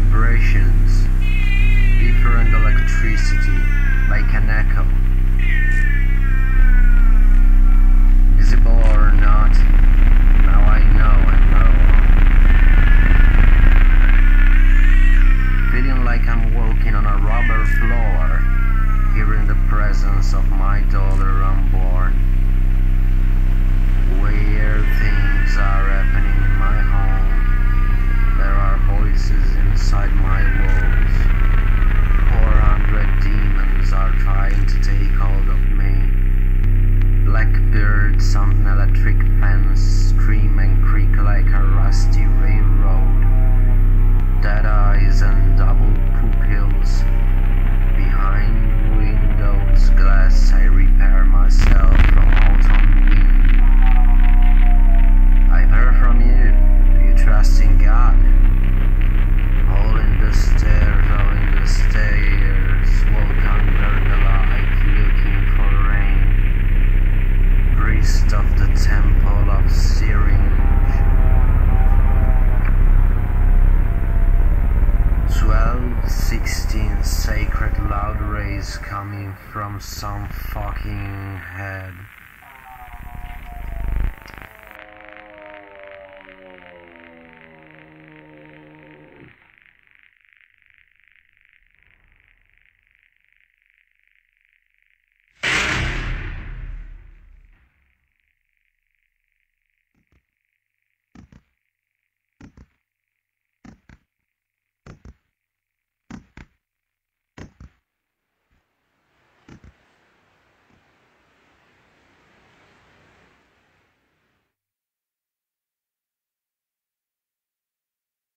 Vibrations, Different Electricity. Visible or not, now I know and know. Feeling like I'm walking on a rubber floor, here in the presence of my daughter unborn. Where things are is coming from some fucking head.